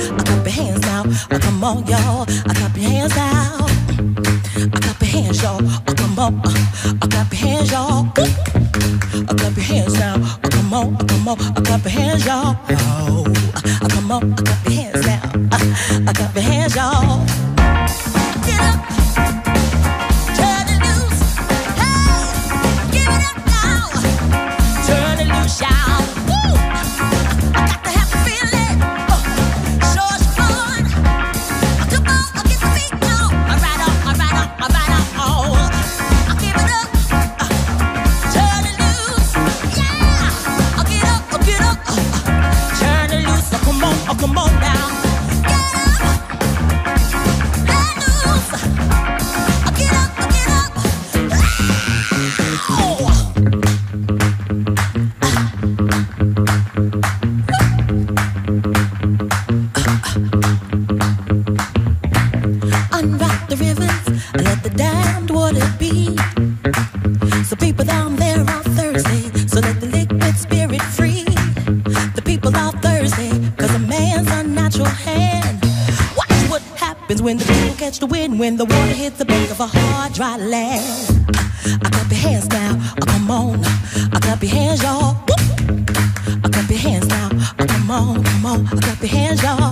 Oh, come on, y'all. I clap your hands now. I clap your hands, y'all. Oh, come on. I clap your hands, y'all. I clap your hands now. Oh, come on, oh, come on. I clap your hands, y'all. Oh, oh, come on. I clap your hands now. I clap your hands, y'all. Get up. come on now. The ribbons, let the dammed water be. So people down there so let the liquid spirit free. The people catch the wind when the water hits the bank of a hard, dry land. I clap your hands now, oh, come on. I clap your hands, y'all. I clap your hands now, oh, come on, come on. I clap your hands, y'all.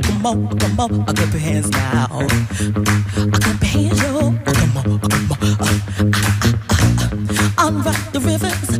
Come on, come on, I clap your hands now. I clap your hands, yo. Come on, come on. Uh, uh, uh, uh, Unrock the rivers,